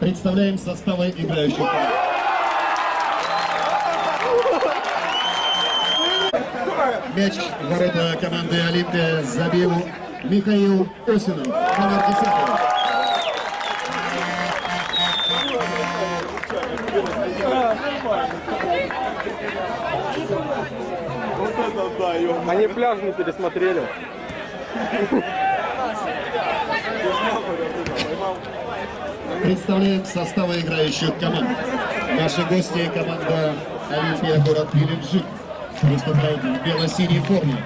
Представляем составы играющих. Мяч ворота команды Олимпия забил Михаил Осинов, номер 10. Они пляж не пересмотрели. Представляем составы играющих команд. Наши гости команда Олимпия город Геленджик выступает в бело-синей форме.